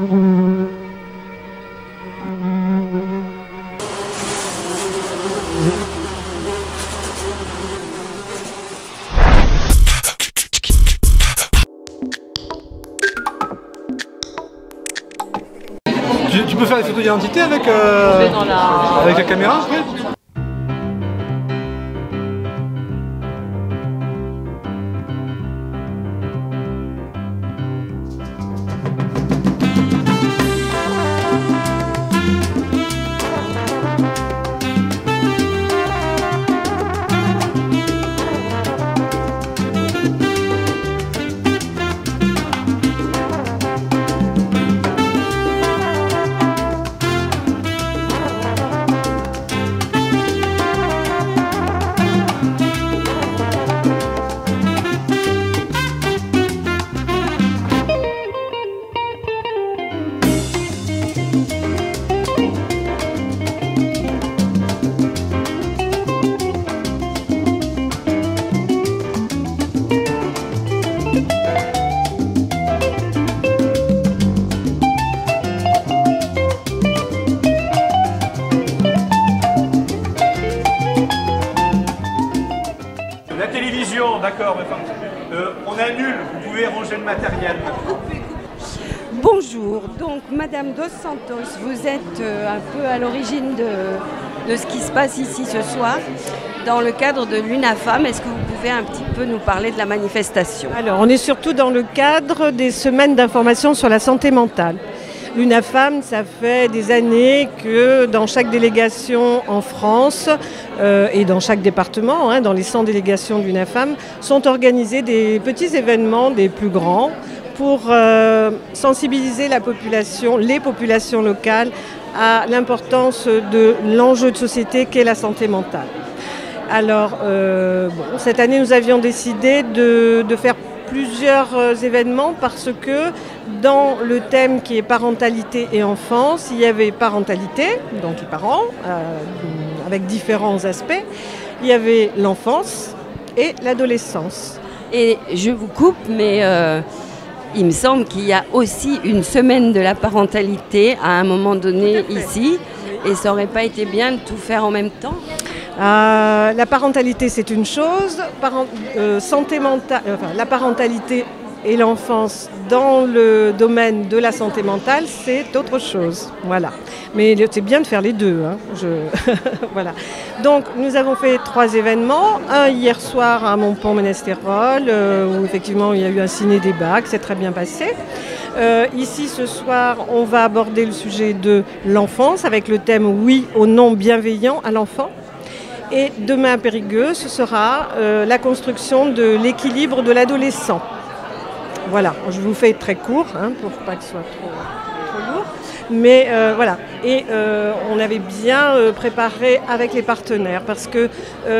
Tu, tu peux faire des photos d'identité avec, euh, avec la caméra après matériel. Bonjour, donc Madame Dos Santos, vous êtes euh, un peu à l'origine de, de ce qui se passe ici ce soir dans le cadre de l'UNAFAM. Est-ce que vous pouvez un petit peu nous parler de la manifestation? Alors, on est surtout dans le cadre des semaines d'information sur la santé mentale. L'UNAFAM, ça fait des années que dans chaque délégation en France euh, et dans chaque département, hein, dans les 100 délégations de l'UNAFAM, sont organisés des petits événements, des plus grands, pour euh, sensibiliser la population, les populations locales, à l'importance de l'enjeu de société qu'est la santé mentale. Alors, euh, cette année, nous avions décidé de, faire plusieurs événements parce que dans le thème qui est parentalité et enfance, il y avait parentalité, donc les parents, euh, avec différents aspects. Il y avait l'enfance et l'adolescence. Et je vous coupe, mais euh, il me semble qu'il y a aussi une semaine de la parentalité à un moment donné ici. Et ça n'aurait pas été bien de tout faire en même temps? Euh, la parentalité, c'est une chose. Parent- euh, santé mentale, enfin, la parentalité et l'enfance dans le domaine de la santé mentale, c'est autre chose. Voilà. Mais c'est bien de faire les deux. hein. Voilà. Donc, nous avons fait trois événements. Un hier soir à Montpont-Ménestérol, euh, où effectivement il y a eu un ciné-débat qui s'est très bien passé. Euh, ici, ce soir, on va aborder le sujet de l'enfance avec le thème Oui au non bienveillant à l'enfant. Et demain à Périgueux, ce sera euh, la construction de l'équilibre de l'adolescent. Voilà, je vous fais très court hein, pour pas que ce soit trop, trop lourd. Mais euh, voilà, et euh, on avait bien euh, préparé avec les partenaires parce que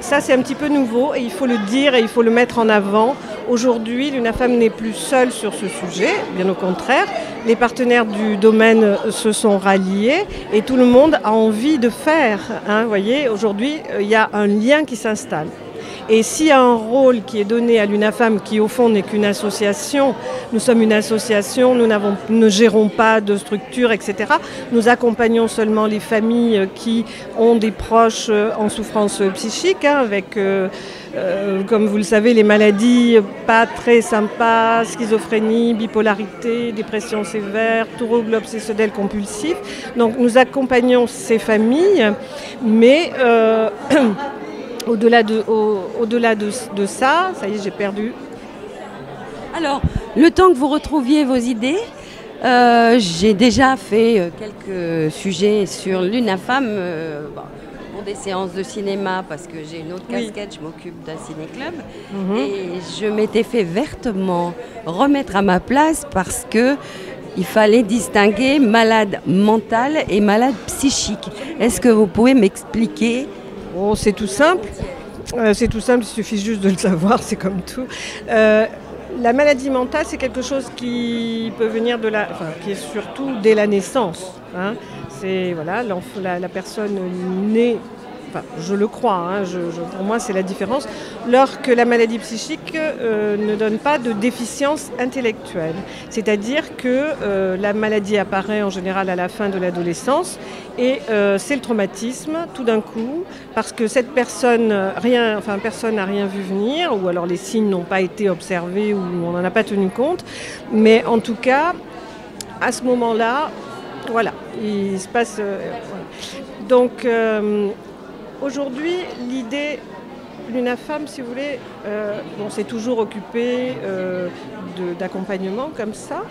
ça c'est un petit peu nouveau et il faut le dire et il faut le mettre en avant. Aujourd'hui, l'UNAFAM n'est plus seule sur ce sujet, bien au contraire. Les partenaires du domaine se sont ralliés et tout le monde a envie de faire. hein. Vous voyez, aujourd'hui, il y a un lien qui s'installe. Et s'il y a un rôle qui est donné à l'UNAFAM, qui au fond n'est qu'une association, nous sommes une association, nous ne gérons pas de structure, etc. Nous accompagnons seulement les familles euh, qui ont des proches euh, en souffrance euh, psychique, hein, avec, comme vous le savez, les maladies pas très sympas, schizophrénie, bipolarité, dépression sévère, trouble obsessionnel compulsif. Donc nous accompagnons ces familles, mais... Au-delà de, au, au-delà de, de ça, ça y est, j'ai perdu. Alors, le temps que vous retrouviez vos idées, euh, j'ai déjà fait euh, quelques sujets sur l'UNAFAM euh, bon, pour des séances de cinéma parce que j'ai une autre Oui. casquette, je m'occupe d'un ciné-club. Mhm. Et je m'étais fait vertement remettre à ma place parce que il fallait distinguer malade mental et malade psychique. Est-ce que vous pouvez m'expliquer C'est tout simple. Euh, c'est tout simple, il suffit juste de le savoir, c'est comme tout. Euh, la maladie mentale, c'est quelque chose qui peut venir de la, qui est surtout dès la naissance. hein. C'est voilà, la, la personne naît enfin je le crois, hein, pour moi c'est la différence, lorsque la maladie psychique euh, ne donne pas de déficience intellectuelle. C'est-à-dire que euh, la maladie apparaît en général à la fin de l'adolescence et euh, c'est le traumatisme tout d'un coup parce que cette personne, rien, enfin personne n'a rien vu venir ou alors les signes n'ont pas été observés ou on n'en a pas tenu compte. Mais en tout cas, à ce moment-là, voilà, il se passe. Donc aujourd'hui, l'idée l'UNAFAM, si vous voulez, euh, bon, c'est toujours occupé euh, d'accompagnement comme ça.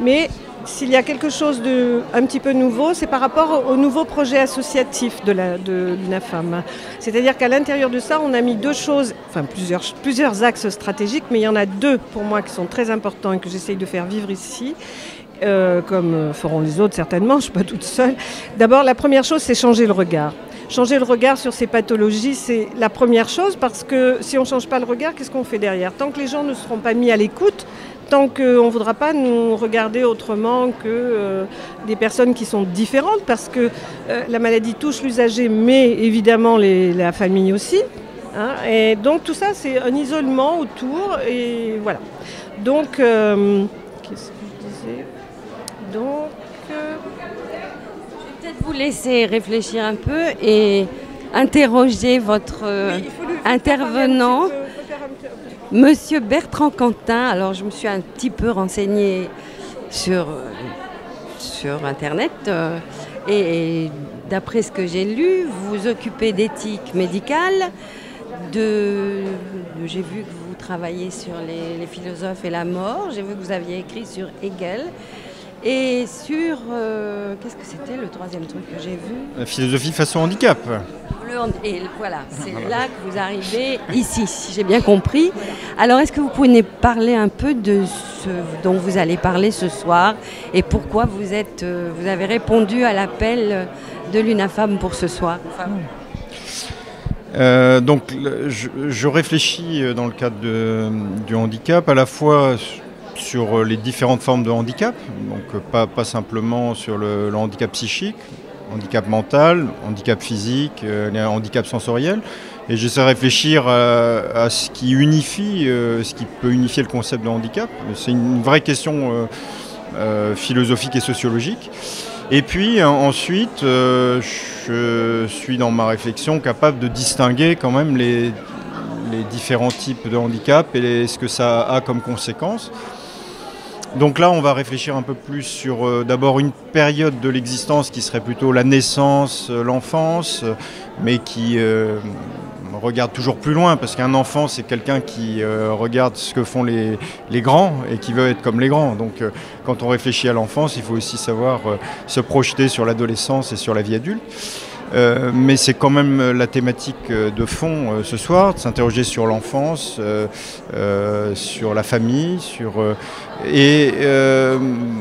Mais s'il y a quelque chose de un petit peu nouveau, c'est par rapport au nouveau projet associatif de l'UNAFAM. C'est-à-dire qu'à l'intérieur de ça, on a mis deux choses, enfin plusieurs, axes stratégiques, mais il y en a deux pour moi qui sont très importants et que j'essaye de faire vivre ici. euh, comme feront les autres certainement, je ne suis pas toute seule. D'abord, la première chose, c'est changer le regard. Changer le regard sur ces pathologies, c'est la première chose parce que si on ne change pas le regard, qu'est-ce qu'on fait derrière? Tant que les gens ne seront pas mis à l'écoute, tant qu'on ne voudra pas nous regarder autrement que euh, des personnes qui sont différentes, parce que euh, la maladie touche l'usager, mais évidemment la famille aussi. hein. et donc tout ça, c'est un isolement autour, et voilà. Donc, euh, qu'est-ce que je disais? Donc, vous laisser réfléchir un peu et interroger votre intervenant, peu- Monsieur Bertrand Quentin. Alors, je me suis un petit peu renseignée sur, sur Internet. euh, et d'après ce que j'ai lu, vous vous occupez d'éthique médicale. De, de- j'ai vu que vous travaillez sur les, les philosophes et la mort. J'ai vu que vous aviez écrit sur Hegel. Et sur. euh, qu'est-ce que c'était le troisième truc que j'ai vu? La philosophie face au handicap. le hand- Et voilà, c'est là que vous arrivez ici, si j'ai bien compris. Alors, est-ce que vous pouvez nous parler un peu de ce dont vous allez parler ce soir et pourquoi vous, êtes, euh, vous avez répondu à l'appel de l'UNAFAM pour ce soir? Enfin, Euh, donc je, je réfléchis dans le cadre de- du handicap à la fois sur euh, les différentes formes de handicap, donc euh, pas, simplement sur le, handicap psychique, handicap mental, handicap physique, euh, les handicaps sensoriels. Et j'essaie de réfléchir à, ce qui unifie, ce qui peut unifier le concept de handicap. C'est une vraie question philosophique et sociologique. Et puis ensuite, je suis dans ma réflexion capable de distinguer quand même les, différents types de handicap et ce que ça a comme conséquence. Donc là, on va réfléchir un peu plus sur euh, d'abord une période de l'existence qui serait plutôt la naissance, euh, l'enfance, euh, mais qui regarde toujours plus loin, parce qu'un enfant, c'est quelqu'un qui regarde ce que font les, les grands et qui veut être comme les grands. Donc quand on réfléchit à l'enfance, il faut aussi savoir se projeter sur l'adolescence et sur la vie adulte. Euh, mais c'est quand même euh, la thématique euh, de fond ce soir, de s'interroger sur l'enfance, sur la famille, sur et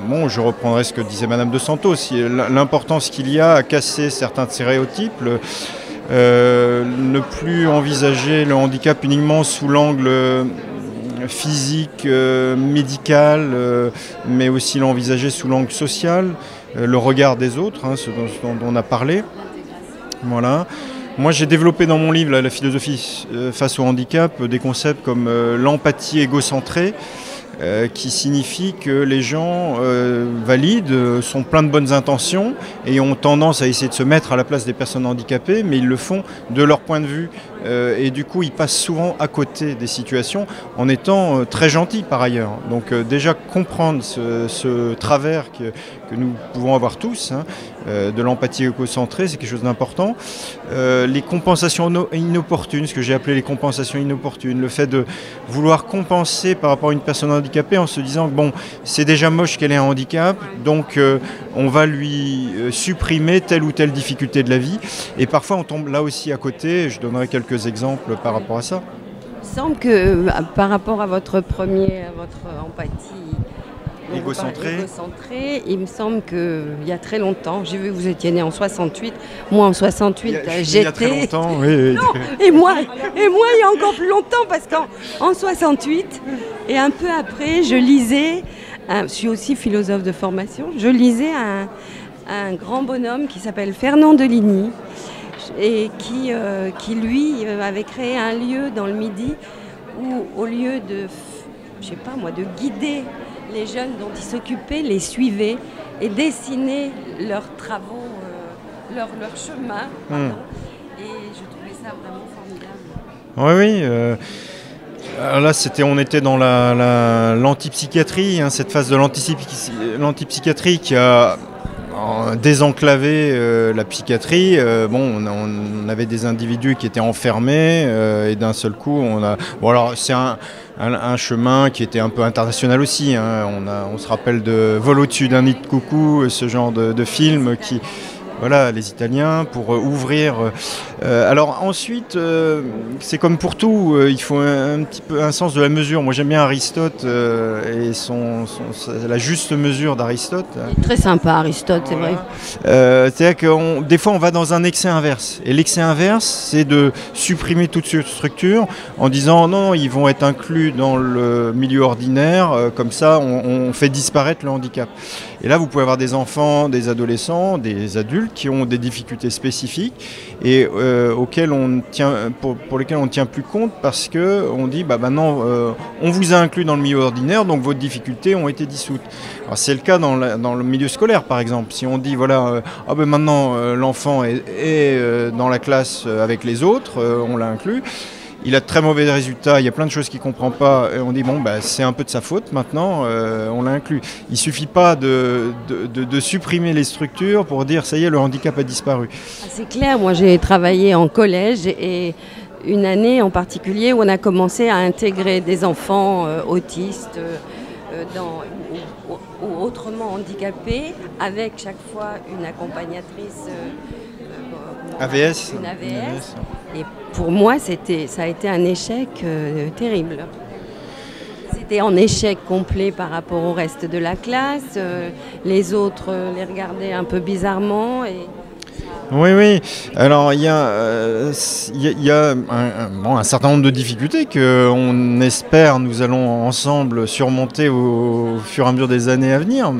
bon, je reprendrai ce que disait Madame de Santos, l'importance qu'il y a à casser certains stéréotypes, ne plus envisager le handicap uniquement sous l'angle physique, médical, mais aussi l'envisager sous l'angle social, le regard des autres, hein, ce dont, ce dont on a parlé. Voilà. Moi, j'ai développé dans mon livre la philosophie euh, face au handicap euh, des concepts comme euh, l'empathie égocentrée, qui signifie que les gens euh, valides sont pleins de bonnes intentions et ont tendance à essayer de se mettre à la place des personnes handicapées, mais ils le font de leur point de vue. Euh, et du coup, ils passent souvent à côté des situations en étant euh, très gentils par ailleurs. Donc euh, déjà comprendre ce, travers que, nous pouvons avoir tous, hein, de l'empathie égocentrée, c'est quelque chose d'important. Les compensations no- inopportunes, ce que j'ai appelé les compensations inopportunes, le fait de vouloir compenser par rapport à une personne handicapée en se disant que bon, c'est déjà moche qu'elle ait un handicap, donc on va lui supprimer telle ou telle difficulté de la vie. Et parfois on tombe là aussi à côté, je donnerai quelques exemples par rapport à ça. Il me semble que euh, par rapport à votre premier, à votre empathie parlez, égocentrée, il me semble qu'il y a très longtemps, j'ai vu que vous étiez né en 68, moi en 68 Il y a- je euh, suis né il y a très j'étais... longtemps, oui. Et moi, et moi, il y a encore plus longtemps, parce qu'en en 68, et un peu après, je lisais, je suis aussi philosophe de formation, je lisais un, un grand bonhomme qui s'appelle Fernand Deligny. Et qui, euh, qui lui euh, avait créé un lieu dans le Midi où au lieu de, je sais pas moi, de guider les jeunes dont il s'occupait, les suivait et dessinait leurs travaux, euh, leur, leur chemin. pardon. Et je trouvais ça vraiment formidable. Oui, oui. euh, alors là, c'était, on était dans la, la- l'antipsychiatrie, hein, cette phase de l'antipsy- l'antipsychiatrie qui a euh, désenclavé euh, la psychiatrie. Euh, bon, on, avait des individus qui étaient enfermés euh, et d'un seul coup, on a. Bon, alors c'est un, chemin qui était un peu international aussi. hein. On se rappelle de Vol au-dessus d'un nid de coucou, ce genre de, de film qui. Voilà, les Italiens, pour euh, ouvrir. euh, euh, alors ensuite, c'est comme pour tout, il faut un, un petit peu un sens de la mesure. Moi j'aime bien Aristote et son, la juste mesure d'Aristote. Très sympa Aristote, c'est vrai. C'est-à-dire que des fois on va dans un excès inverse. Et l'excès inverse, c'est de supprimer toute cette structure en disant non, ils vont être inclus dans le milieu ordinaire, comme ça on, on fait disparaître le handicap. Et là vous pouvez avoir des enfants, des adolescents, des adultes qui ont des difficultés spécifiques et euh, on tient, pour, lesquelles on ne tient plus compte parce que on dit bah maintenant euh, on vous a inclus dans le milieu ordinaire donc vos difficultés ont été dissoutes. C'est le cas dans, le milieu scolaire par exemple. Si on dit voilà euh, ah ben maintenant l'enfant est, est, dans la classe avec les autres, on l'a inclus. Il a de très mauvais résultats, il y a plein de choses qu'il ne comprend pas, et on dit bon bah c'est un peu de sa faute maintenant, euh, on l'a inclus. Il suffit pas de, supprimer les structures pour dire ça y est le handicap a disparu. Ah, C'est clair, moi j'ai travaillé en collège et une année en particulier où on a commencé à intégrer des enfants euh, autistes euh, ou autrement handicapés avec chaque fois une accompagnatrice. AVS. Une AVS. Et pour moi, c'était, ça a été un échec euh, terrible. C'était en échec complet par rapport au reste de la classe. euh, les autres euh, les regardaient un peu bizarrement. Et... Oui, oui. Alors, il y a, euh, il y a- il y a un, un- bon, un certain nombre de difficultés que on espère nous allons ensemble surmonter au, fur et à mesure des années à venir.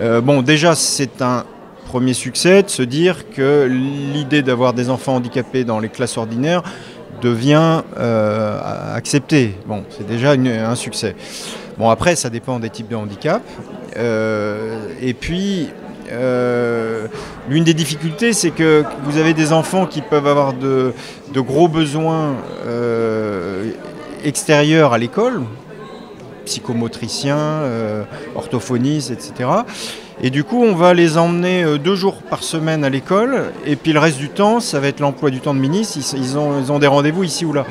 Euh, bon, déjà, c'est un premier succès de se dire que l'idée d'avoir des enfants handicapés dans les classes ordinaires devient euh, acceptée. Bon, c'est déjà un succès. Bon, après, ça dépend des types de handicap. Euh, et puis, euh, l'une des difficultés, c'est que vous avez des enfants qui peuvent avoir de, gros besoins extérieurs à l'école, psychomotriciens, euh, orthophonistes, etc. Et du coup, on va les emmener euh, deux jours par semaine à l'école, et puis le reste du temps, ça va être l'emploi du temps de ministre. Ils, ont, des rendez-vous ici ou là.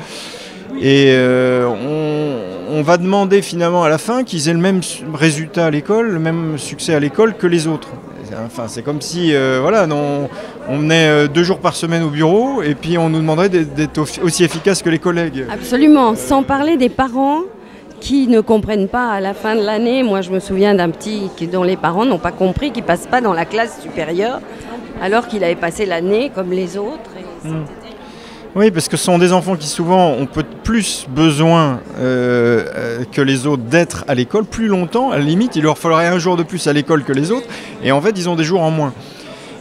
Et euh, on, on va demander finalement à la fin qu'ils aient le même su- résultat à l'école, le même succès à l'école que les autres. Enfin, c'est comme si, voilà, on euh, deux jours par semaine au bureau, et puis on nous demanderait d'être aussi efficace que les collègues. Absolument, sans parler des parents qui ne comprennent pas à la fin de l'année. Moi, je me souviens d'un petit dont les parents n'ont pas compris qu'il passe pas dans la classe supérieure alors qu'il avait passé l'année comme les autres. et c'était- Oui, parce que ce sont des enfants qui souvent ont peut plus besoin euh, euh, que les autres d'être à l'école plus longtemps. À la limite, il leur faudrait un jour de plus à l'école que les autres. Et en fait, ils ont des jours en moins.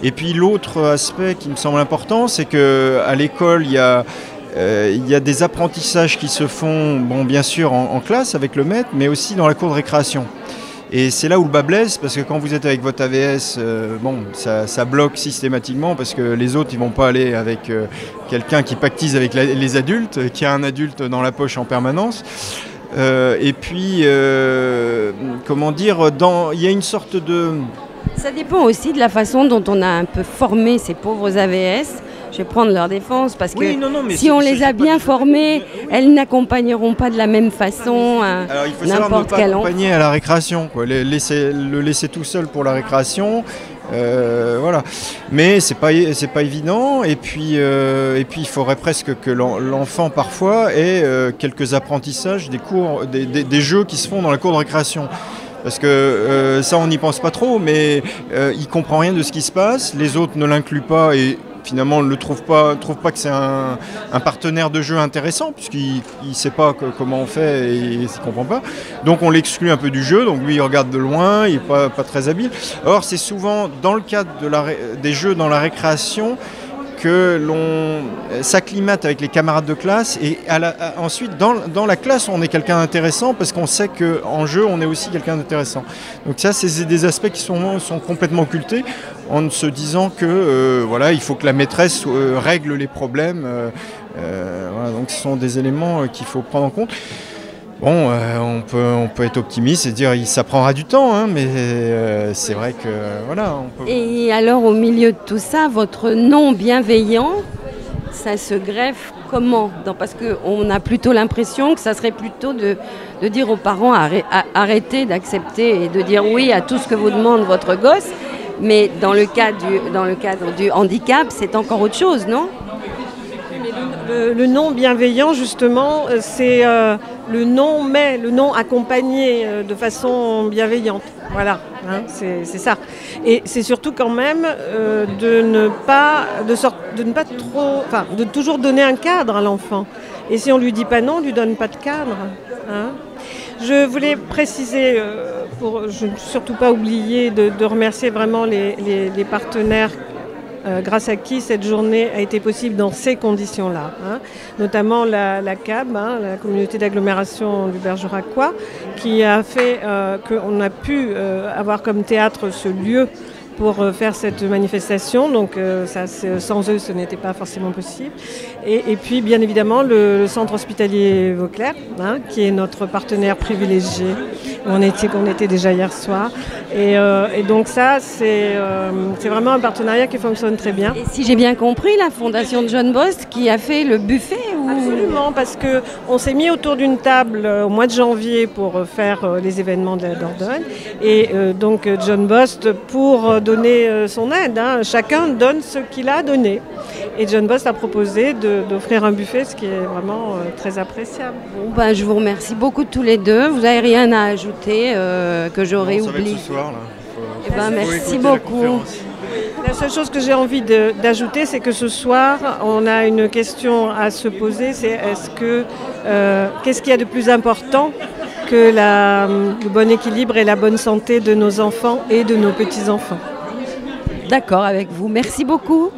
Et puis l'autre aspect qui me semble important, c'est que à l'école, il y a il y a des apprentissages qui se font, bon, bien sûr, en, classe avec le maître, mais aussi dans la cour de récréation. Et c'est là où le bas blesse, parce que quand vous êtes avec votre AVS, euh, bon, ça, bloque systématiquement, parce que les autres, ils vont pas aller avec euh, quelqu'un qui pactise avec les adultes, euh, qui a un adulte dans la poche en permanence. Euh, et puis, euh, comment dire, il y a une sorte de... Ça dépend aussi de la façon dont on a un peu formé ces pauvres AVS. Je vais prendre leur défense parce que Oui, non, non, mais si on les a bien formées, elles n'accompagneront pas de la même façon un- Alors il faut savoir ne n'importe pas quel enfant. accompagner à la récréation, quoi. Le, laisser, le laisser tout seul pour la récréation. euh, voilà, mais c'est pas c'est pas évident. Et puis euh, et puis il faudrait presque que l'en- l'enfant parfois ait euh, quelques apprentissages, des cours, des, des- des jeux qui se font dans la cour de récréation. Parce que euh, ça, on n'y pense pas trop, mais euh, il comprend rien de ce qui se passe. Les autres ne l'incluent pas et finalement ne le trouvent pas, trouvent pas que c'est un, partenaire de jeu intéressant, puisqu'il ne sait pas comment on fait et il ne comprend pas. Donc on l'exclut un peu du jeu, donc lui il regarde de loin, il n'est pas, très habile. Or c'est souvent dans le cadre des jeux dans la récréation que l'on s'acclimate avec les camarades de classe et ensuite dans, la classe on est quelqu'un d'intéressant parce qu'on sait qu'en jeu on est aussi quelqu'un d'intéressant. Donc ça c'est des aspects qui sont complètement occultés en se disant que euh, voilà il faut que la maîtresse euh, règle les problèmes. euh, donc ce sont des éléments qu'il faut prendre en compte. Bon, on, peut, on peut être optimiste et dire il ça prendra du temps, hein, mais c'est vrai que voilà. Et alors, au milieu de tout ça, votre non bienveillant, ça se greffe comment? Parce qu'on a plutôt l'impression que ça serait plutôt de, de dire aux parents arrêtez d'accepter et de dire oui à tout ce que vous demande votre gosse. Mais dans le, cas du, dans le cadre du handicap, c'est encore autre chose, non? Le, le non bienveillant, justement, euh, c'est euh, le non mais, le non accompagné euh, de façon bienveillante. Voilà, hein, c'est ça. Et c'est surtout quand même de ne pas, de, de ne pas trop, enfin, de toujours donner un cadre à l'enfant. Et si on lui dit pas non, on lui donne pas de cadre. hein. Je voulais préciser, euh, pour je ne surtout pas oublier de, remercier vraiment les, partenaires euh, grâce à qui cette journée a été possible dans ces conditions-là. hein. Notamment la, CAB, hein, la communauté d'agglomération du Bergeracois, qui a fait euh, qu'on a pu avoir comme théâtre ce lieu pour euh, faire cette manifestation. Donc euh, c'est- sans eux, ce n'était pas forcément possible. Et, puis, bien évidemment, le, centre hospitalier Vauclair, hein, qui est notre partenaire privilégié. On était, on était déjà hier soir. Et, euh, donc ça, c'est euh, vraiment un partenariat qui fonctionne très bien. Et si j'ai bien compris, la fondation de John Bost qui a fait le buffet. Absolument, parce que on s'est mis autour d'une table euh, au mois de janvier pour euh, faire euh, les événements de la Dordogne. Et donc John Bost, pour donner son aide, hein, chacun donne ce qu'il a donné. Et John Bost a proposé d'offrir un buffet, ce qui est vraiment très appréciable. Bon, ben, je vous remercie beaucoup tous les deux. Vous n'avez rien à ajouter euh, que j'aurais va être oublié ce soir là. Eh ben, merci beaucoup. La seule chose que j'ai envie d'ajouter, c'est que ce soir, on a une question à se poser, c'est est-ce que euh, qu'est-ce qu'il y a de plus important que le bon équilibre et la bonne santé de nos enfants et de nos petits-enfants? D'accord avec vous. Merci beaucoup.